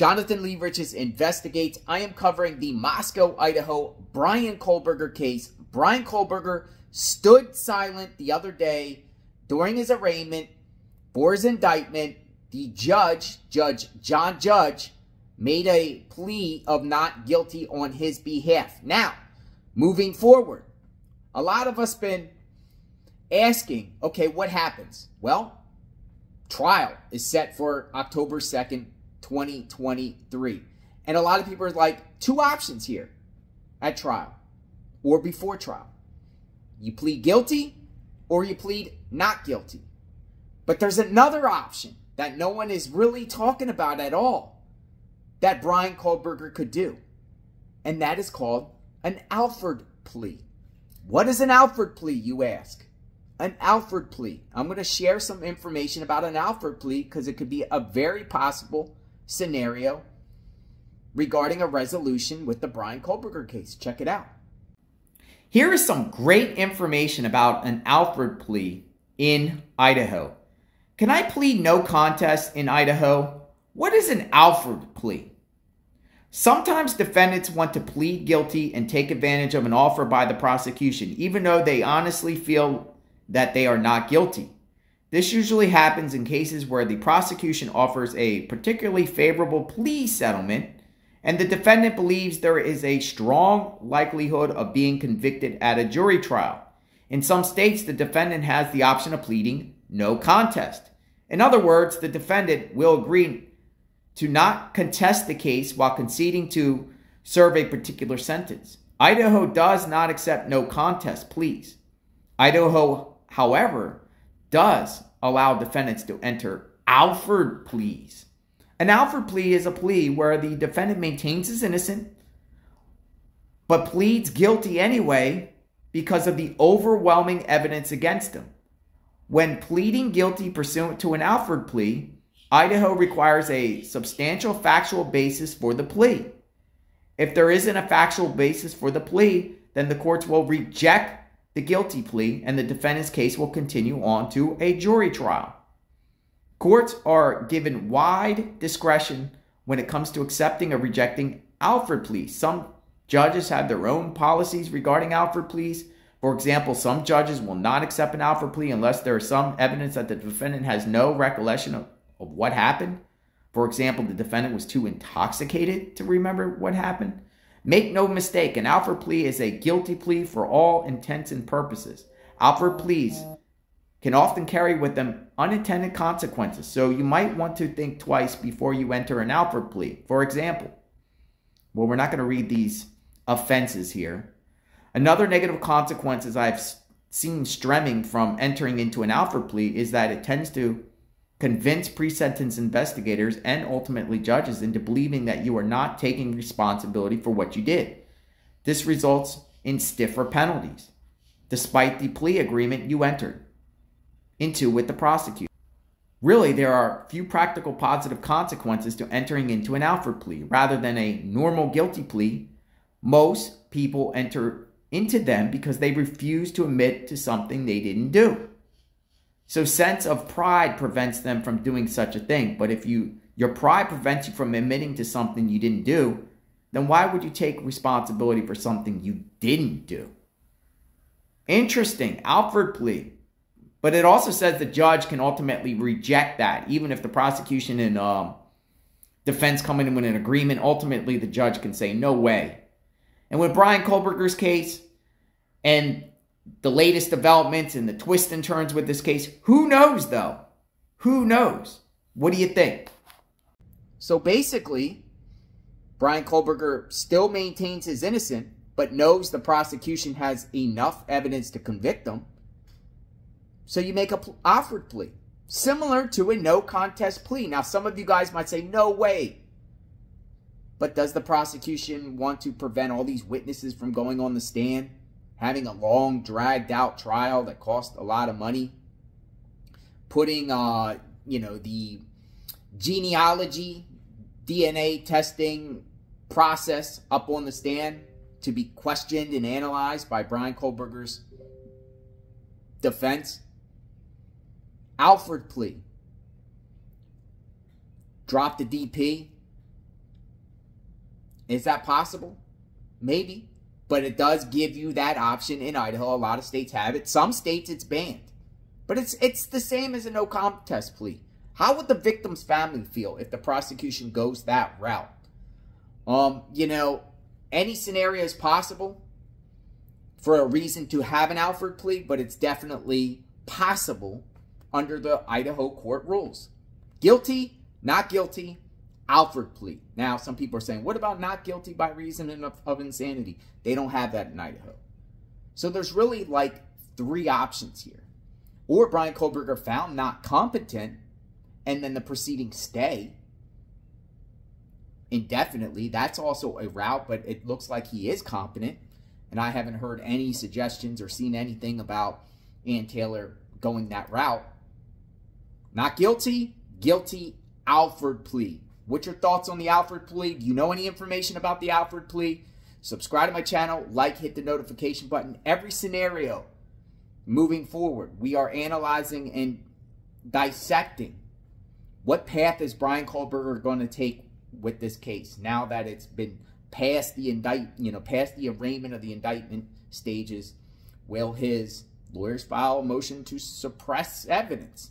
Jonathan Lee Riches investigates. I am covering the Moscow, Idaho Bryan Kohberger case. Bryan Kohberger stood silent the other day during his arraignment for his indictment. The judge, Judge John Judge, made a plea of not guilty on his behalf. Now, moving forward, a lot of us been asking, okay, what happens? Well, trial is set for October 2nd, 2023. And a lot of people are like, two options here at trial or before trial. You plead guilty or you plead not guilty. But there's another option that no one is really talking about at all that Bryan Kohberger could do. And that is called an Alford plea. What is an Alford plea, you ask? An Alford plea. I'm going to share some information about an Alford plea because it could be a very possible scenario regarding a resolution with the Bryan Kohberger case. Check it out. Here is some great information about an Alford plea in Idaho. Can I plead no contest in Idaho? What is an Alford plea? Sometimes defendants want to plead guilty and take advantage of an offer by the prosecution, even though they honestly feel that they are not guilty. This usually happens in cases where the prosecution offers a particularly favorable plea settlement and the defendant believes there is a strong likelihood of being convicted at a jury trial. In some states, the defendant has the option of pleading no contest. In other words, the defendant will agree to not contest the case while conceding to serve a particular sentence. Idaho does not accept no contest pleas. Idaho, however, does allow defendants to enter Alford pleas. An Alford plea is a plea where the defendant maintains his innocence but pleads guilty anyway because of the overwhelming evidence against him. When pleading guilty pursuant to an Alford plea, Idaho requires a substantial factual basis for the plea. If there isn't a factual basis for the plea, then the courts will reject the guilty plea, and the defendant's case will continue on to a jury trial. Courts are given wide discretion when it comes to accepting or rejecting Alford pleas. Some judges have their own policies regarding Alford pleas. For example, some judges will not accept an Alford plea unless there is some evidence that the defendant has no recollection of, of what happened. For example, the defendant was too intoxicated to remember what happened. Make no mistake, an Alford plea is a guilty plea for all intents and purposes. Alford pleas can often carry with them unintended consequences, so you might want to think twice before you enter an Alford plea. For example, well, we're not going to read these offenses here. Another negative consequences I've seen stemming from entering into an Alford plea is that it tends to convince pre-sentence investigators and ultimately judges into believing that you are not taking responsibility for what you did. This results in stiffer penalties, despite the plea agreement you entered into with the prosecutor. Really, there are few practical positive consequences to entering into an Alford plea. Rather than a normal guilty plea, most people enter into them because they refuse to admit to something they didn't do. So sense of pride prevents them from doing such a thing. But if you your pride prevents you from admitting to something you didn't do, then why would you take responsibility for something you didn't do? Interesting, Alford plea. But it also says the judge can ultimately reject that, even if the prosecution and um, defense come in with an agreement. Ultimately, the judge can say, no way. And with Bryan Kohberger's case, and the latest developments and the twists and turns with this case. Who knows, though? Who knows? What do you think? So basically, Bryan Kohberger still maintains his innocence, but knows the prosecution has enough evidence to convict him. So you make a Alford plea, similar to a no contest plea. Now, some of you guys might say, no way. But does the prosecution want to prevent all these witnesses from going on the stand? Having a long, dragged out trial that cost a lot of money, putting, uh, you know, the genealogy, DNA testing process up on the stand to be questioned and analyzed by Bryan Kohberger's defense. Alford plea. Drop the DP. Is that possible? Maybe. But it does give you that option in Idaho. A lot of states have it. Some states it's banned. But it's it's the same as a no contest plea. How would the victim's family feel if the prosecution goes that route? Um, you know, any scenario is possible for a reason to have an Alford plea, but it's definitely possible under the Idaho court rules. Guilty, not guilty, Alford plea. Now, some people are saying, what about not guilty by reason of, of insanity? They don't have that in Idaho. So there's really like three options here. Or Bryan Kohberger found not competent and then the proceedings stay indefinitely. That's also a route, but it looks like he is competent. And I haven't heard any suggestions or seen anything about Anne Taylor going that route. Not guilty, guilty, Alford plea. What's your thoughts on the Alford plea? Do you know any information about the Alford plea? Subscribe to my channel, like, hit the notification button. Every scenario moving forward, we are analyzing and dissecting what path is Bryan Kohberger going to take with this case now that it's been past the indict, you know, past the arraignment of the indictment stages? Will his lawyers file a motion to suppress evidence,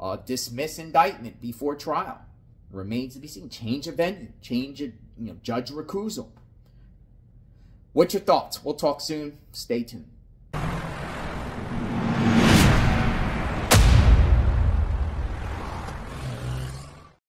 uh, dismiss indictment before trial? Remains to be seen. Change of venue, change of you know, judge recusal. What's your thoughts? We'll talk soon. Stay tuned.